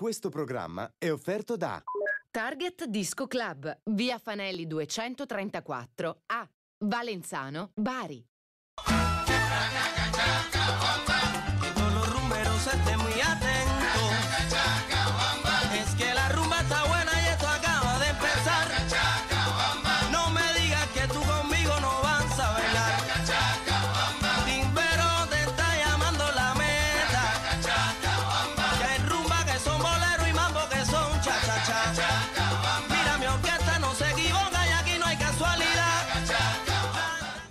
Questo programma è offerto da Target Disco Club, via Fanelli 234 A, Valenzano, Bari.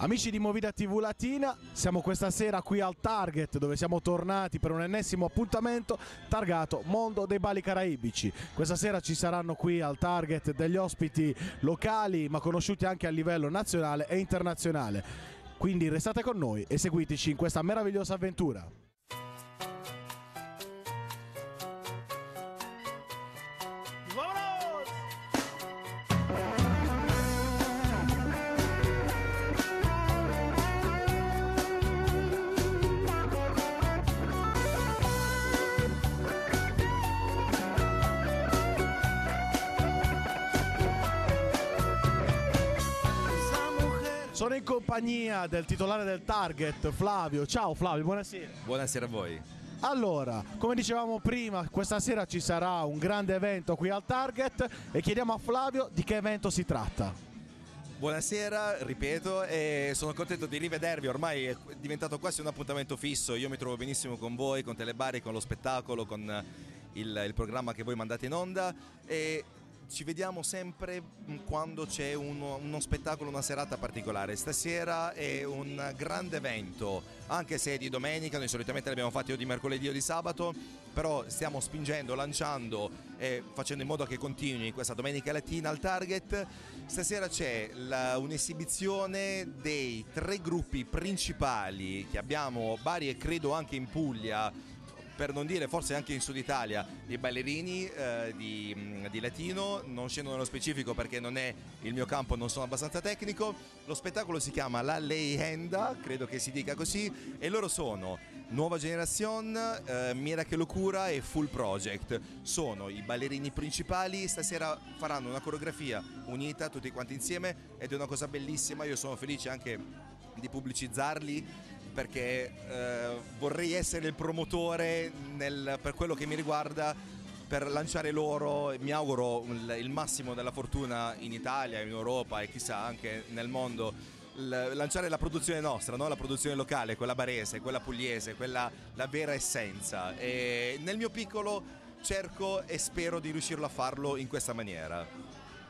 Amici di Movida TV Latina, siamo questa sera qui al Target dove siamo tornati per un ennesimo appuntamento targato Mondo dei Bali Caraibici. Questa sera ci saranno qui al Target degli ospiti locali ma conosciuti anche a livello nazionale e internazionale. Quindi restate con noi e seguiteci in questa meravigliosa avventura. Sono in compagnia del titolare del Target, Flavio. Ciao Flavio, buonasera. Buonasera a voi. Allora, come dicevamo prima, questa sera ci sarà un grande evento qui al Target e chiediamo a Flavio di che evento si tratta. Buonasera, ripeto, e sono contento di rivedervi, ormai è diventato quasi un appuntamento fisso, io mi trovo benissimo con voi, con Telebari, con lo spettacolo, con il, il programma che voi mandate in onda e ci vediamo sempre quando c'è uno, uno spettacolo, una serata particolare. Stasera è un grande evento, anche se è di domenica, noi solitamente l'abbiamo fatti o di mercoledì o di sabato, però stiamo spingendo, lanciando e facendo in modo che continui questa domenica latina al Target. Stasera c'è la- un'esibizione dei tre gruppi principali che abbiamo, Bari e credo anche in Puglia, per non dire forse anche in Sud Italia, di ballerini eh, di, mh, di latino, non scendo nello specifico perché non è il mio campo, non sono abbastanza tecnico. Lo spettacolo si chiama La Leyenda, credo che si dica così, e loro sono Nuova Generation, eh, Mira che Locura e Full Project. Sono i ballerini principali, stasera faranno una coreografia unita tutti quanti insieme ed è una cosa bellissima, io sono felice anche di pubblicizzarli perché eh, vorrei essere il promotore nel- per quello che mi riguarda per lanciare loro, mi auguro il, massimo della fortuna in Italia, in Europa e chissà anche nel mondo, lanciare la produzione nostra, no? la produzione locale, quella barese, quella pugliese, quella la vera essenza. E nel mio piccolo cerco e spero di riuscirlo a farlo in questa maniera.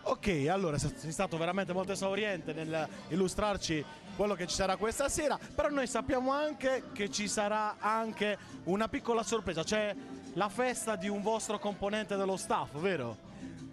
Ok, allora sei stato veramente molto esauriente nel illustrarci quello che ci sarà questa sera, però noi sappiamo anche che ci sarà anche una piccola sorpresa, cioè la festa di un vostro componente dello staff, vero?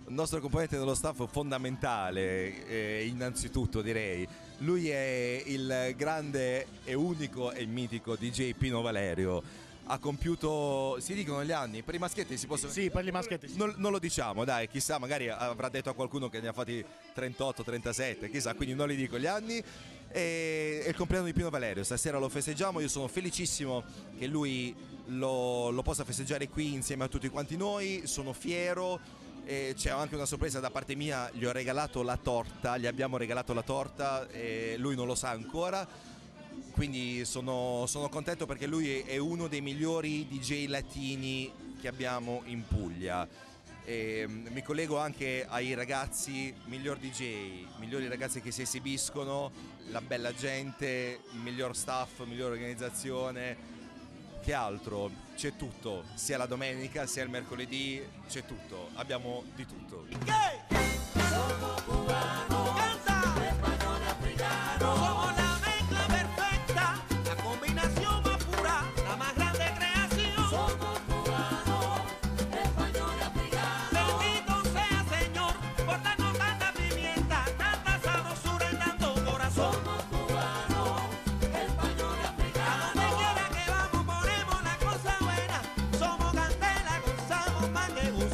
Il nostro componente dello staff fondamentale, eh, innanzitutto direi, lui è il grande e unico e mitico DJ Pino Valerio. Ha compiuto, si dicono gli anni, per i maschietti si possono... Sì, per gli maschietti. sì. Non, non lo diciamo, dai, chissà, magari avrà detto a qualcuno che ne ha fatti 38, 37, chissà, quindi non li dico gli anni. E è il compleanno di Pino Valerio, stasera lo festeggiamo, io sono felicissimo che lui lo, lo possa festeggiare qui insieme a tutti quanti noi, sono fiero. C'è anche una sorpresa da parte mia, gli ho regalato la torta, gli abbiamo regalato la torta e lui non lo sa ancora quindi sono, sono contento perché lui è uno dei migliori DJ latini che abbiamo in Puglia. E, mm, mi collego anche ai ragazzi, miglior DJ, migliori ragazzi che si esibiscono, la bella gente, miglior staff, miglior organizzazione. Che altro? C'è tutto, sia la domenica sia il mercoledì, c'è tutto, abbiamo di tutto. Somos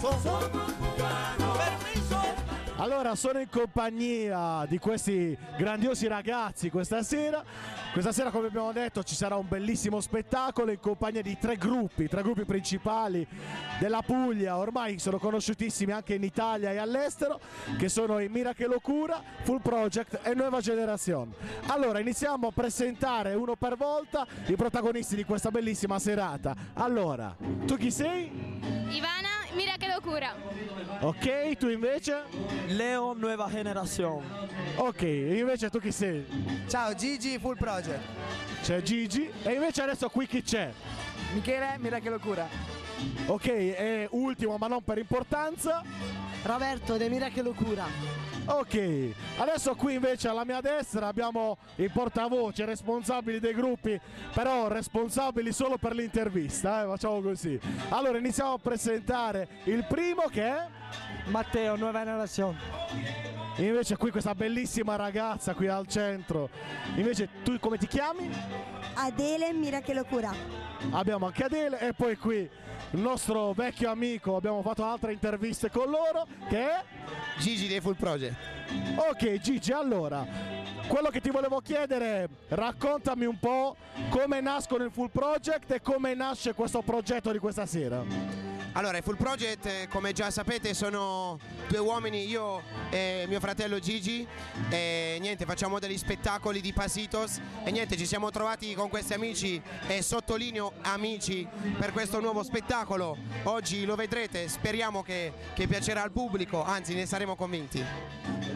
cubanos. Permiso. Allora, sono in compagnia di questi grandiosi ragazzi questa sera Questa sera, come abbiamo detto, ci sarà un bellissimo spettacolo in compagnia di tre gruppi, tre gruppi principali della Puglia, ormai sono conosciutissimi anche in Italia e all'estero, che sono i Miracle Locura, Full Project e Nuova Generazione. Allora, iniziamo a presentare uno per volta i protagonisti di questa bellissima serata. Allora, tu chi sei? Ivana, mira qué locura. Ok, tu invece? Leo Nueva Generación. Ok, invece tu chi sei? Ciao Gigi Full Project. C'è Gigi e invece adesso qui chi c'è? Michele, mira che locura. Ok, e ultimo ma non per importanza. Roberto De Mira che locura. Ok, adesso qui invece alla mia destra abbiamo i portavoce, responsabili dei gruppi, però responsabili solo per l'intervista, eh, facciamo così. Allora iniziamo a presentare il primo che è Matteo Nueva Generación. Invece qui questa bellissima ragazza qui al centro. Invece tu come ti chiami? Adele, mira che locura. Abbiamo anche Adele e poi qui il nostro vecchio amico, abbiamo fatto altre interviste con loro, che è... Gigi dei Full Project. Ok Gigi, allora, quello che ti volevo chiedere è raccontami un po' come nascono il Full Project e come nasce questo progetto di questa sera. Allora, i Full Project, eh, come già sapete, sono due uomini, io e mio fratello Gigi, e niente, facciamo degli spettacoli di Pasitos e niente, ci siamo trovati con questi amici e sottolineo amici per questo nuovo spettacolo. Oggi lo vedrete, speriamo che, che piacerà al pubblico, anzi ne saremo convinti.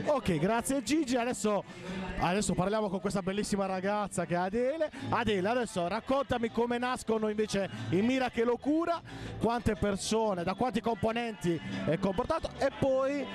Ok, grazie Gigi, adesso, adesso parliamo con questa bellissima ragazza che è Adele. Adele, adesso raccontami come nascono invece i Mira che locura, quante persone, da quanti componenti è comportato e poi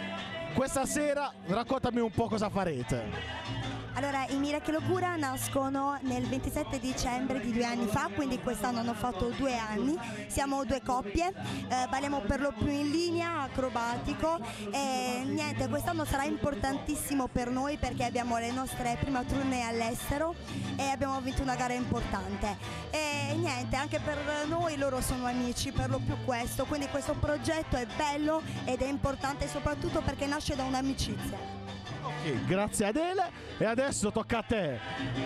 questa sera raccontami un po' cosa farete. Allora, i Mira che locura nascono nel 27 dicembre di due anni fa, quindi quest'anno hanno fatto due anni. Siamo due coppie, eh, balliamo per lo più in linea, acrobatico e niente, quest'anno sarà importantissimo per noi perché abbiamo le nostre prime tournée all'estero e abbiamo vinto una gara importante. E niente, anche per noi loro sono amici, per lo più questo, quindi questo progetto è bello ed è importante soprattutto perché nasce da un'amicizia. Ok, grazie Adele e adesso tocca a te.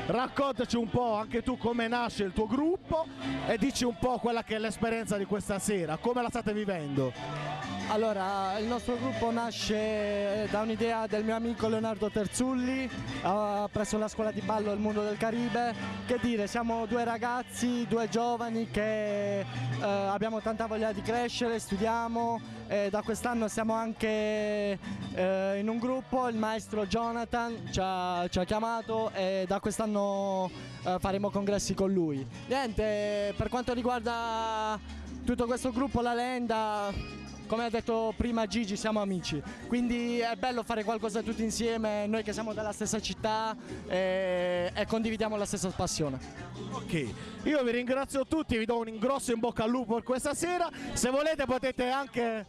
Raccontaci un po' anche tu come nasce il tuo gruppo e dici un po' quella che è l'esperienza di questa sera, come la state vivendo. Allora, il nostro gruppo nasce da un'idea del mio amico Leonardo Terzulli, presso la scuola di ballo Il Mondo del Caribe. Che dire, siamo due ragazzi, due giovani che eh, abbiamo tanta voglia di crescere, studiamo e da quest'anno siamo anche eh, in un gruppo, il maestro Jonathan ci ha, ci ha chiamato e da quest'anno eh, faremo congressi con lui. Niente, per quanto riguarda tutto questo gruppo, la Lenda, come ha detto prima Gigi, siamo amici, quindi è bello fare qualcosa tutti insieme, noi che siamo della stessa città e, e condividiamo la stessa passione. Ok, io vi ringrazio tutti, vi do un grosso in bocca al lupo per questa sera. Se volete potete anche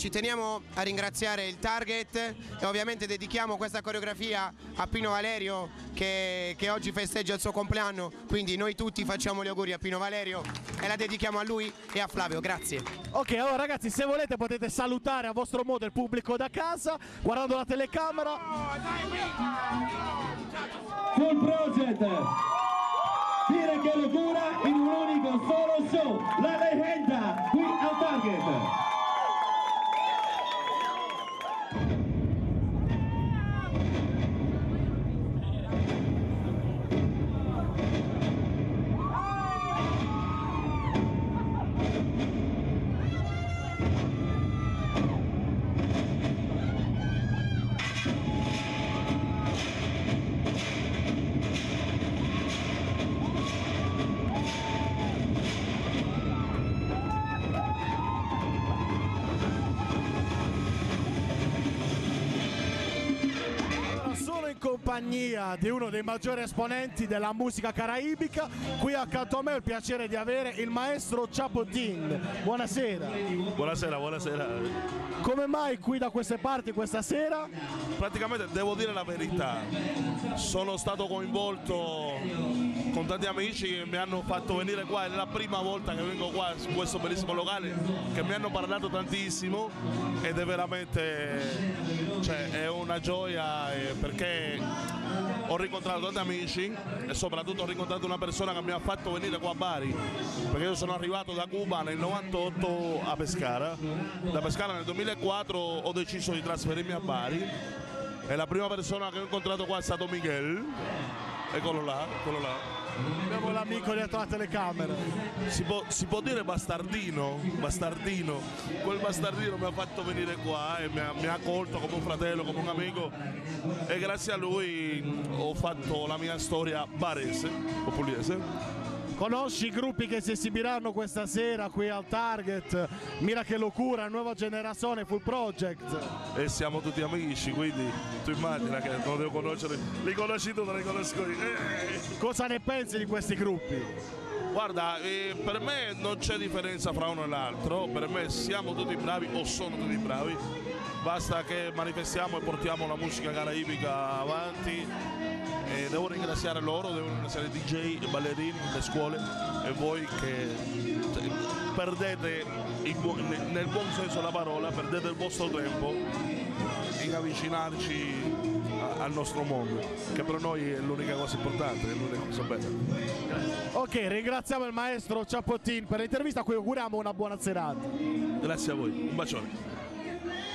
Ci teniamo a ringraziare il Target e ovviamente dedichiamo questa coreografia a Pino Valerio che, che oggi festeggia il suo compleanno, quindi noi tutti facciamo gli auguri a Pino Valerio e la dedichiamo a lui e a Flavio, grazie. Ok, allora ragazzi, se volete potete salutare a vostro modo il pubblico da casa, guardando la telecamera. Full Project. Mira che locura in un unico solo show. La compagnia di uno dei maggiori esponenti della musica caraibica. Qui accanto a me ho il piacere di avere il maestro Chapotin. Buonasera. Buonasera, buonasera. Come mai qui da queste parti questa sera? Praticamente devo dire la verità, sono stato coinvolto con tanti amici che mi hanno fatto venire qua, è la prima volta che vengo qua su questo bellissimo locale, che mi hanno parlato tantissimo ed è veramente cioè, è una gioia eh, perché ho rincontrato tanti amici e soprattutto ho rincontrato una persona che mi ha fatto venire qua a Bari, perché io sono arrivato da Cuba nel 98 a Pescara, da Pescara nel 2004 ho deciso di trasferirmi a Bari e la prima persona che ho incontrato qua è stato Miguel, eccolo là, eccolo là. Abbiamo l'amico dietro la telecamera. Si può, si può dire bastardino, bastardino. Quel bastardino mi ha fatto venire qua e mi ha, mi ha accolto come un fratello, come un amico e grazie a lui ho fatto la mia storia barese o pugliese. Conosci i gruppi che si esibiranno questa sera qui al Target? Mira che locura, nuova generazione, full project. E siamo tutti amici, quindi tu immagina che non devo conoscere, li conosci tu, non li conosco io. Eh. Cosa ne pensi di questi gruppi? Guarda, eh, per me non c'è differenza fra uno e l'altro, per me siamo tutti bravi o sono tutti bravi, basta che manifestiamo e portiamo la musica caraibica avanti. E devo ringraziare loro, devo ringraziare i DJ, i ballerini, le scuole e voi che cioè, perdete bu- nel buon senso della parola, perdete il vostro tempo in avvicinarci al nostro mondo, che per noi è l'unica cosa importante, è l'unica cosa bella. Ok, ringraziamo il maestro Ciappottin per l'intervista, a cui auguriamo una buona serata. Grazie a voi, un bacione.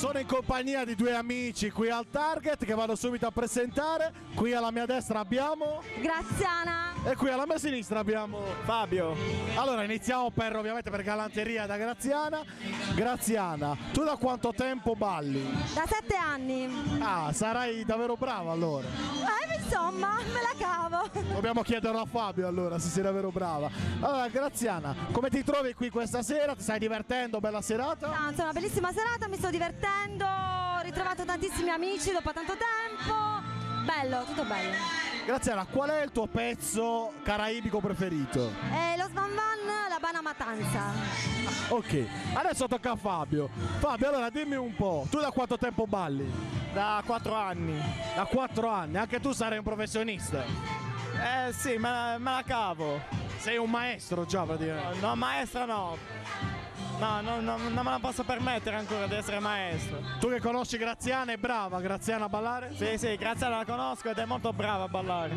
Sono in compagnia di due amici qui al Target che vado subito a presentare. Qui alla mia destra abbiamo Graziana. e qui alla mia sinistra abbiamo Fabio. Allora iniziamo per ovviamente per galanteria da Graziana. Graziana, tu da quanto tempo balli? Da sette anni. Ah, sarai davvero brava allora. Eh, insomma, me la cavo. Dobbiamo chiederlo a Fabio allora se sei davvero brava. Allora, Graziana, come ti trovi qui questa sera? Ti stai divertendo? Bella serata? Anzi, una bellissima serata, mi sto divertendo, ho ritrovato tantissimi amici dopo tanto tempo. Bello, tutto bello. Graziana, qual è il tuo pezzo caraibico preferito? E lo Svan Van, la Bana Matanza. Ok, adesso tocca a Fabio. Fabio, allora dimmi un po', tu da quanto tempo balli? Da quattro anni. Da quattro anni, anche tu sarai un professionista. Eh sì, me la, me la cavo. Sei un maestro già praticamente. No, maestro no. No, no, no, non me la posso permettere ancora di essere maestro. Tu che conosci Graziana è brava, Graziana a ballare? Sì, sì, Graziana la conosco ed è molto brava a ballare.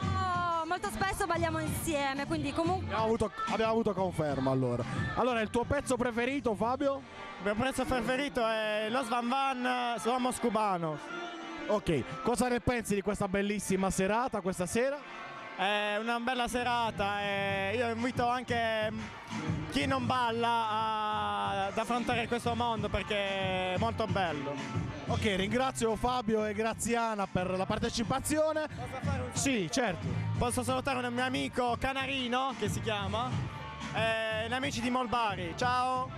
Oh, molto spesso balliamo insieme, quindi comunque... Abbiamo avuto, abbiamo avuto conferma allora. Allora, il tuo pezzo preferito, Fabio? Il mio pezzo preferito è Los Van Van Somos Cubanos. Ok, cosa ne pensi di questa bellissima serata, questa sera? È una bella serata e io invito anche chi non balla ad affrontare questo mondo perché è molto bello. Ok, ringrazio Fabio e Graziana per la partecipazione. Sì, certo. Posso salutare un mio amico Canarino che si chiama e gli amici di Molbari. Ciao!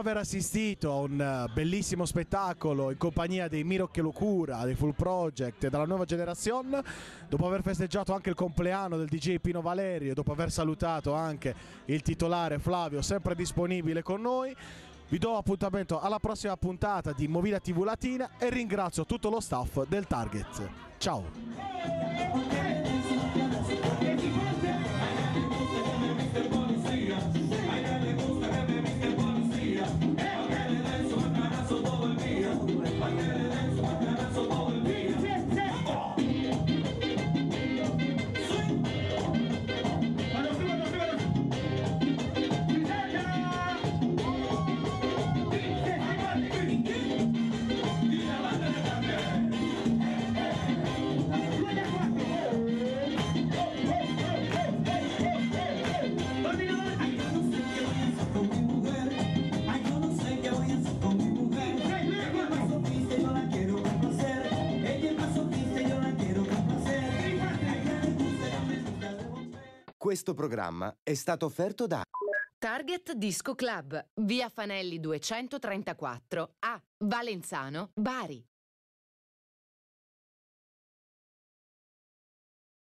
Aver assistito a un eh, bellissimo spettacolo in compagnia dei Miro Locura, dei Full Project e della nuova generazione, dopo aver festeggiato anche il compleanno del DJ Pino Valerio, dopo aver salutato anche il titolare Flavio, sempre disponibile con noi, vi do appuntamento alla prossima puntata di Movida TV Latina e ringrazio tutto lo staff del Target. Ciao! Questo programma è stato offerto da Target Disco Club, via Fanelli 234 a Valenzano, Bari.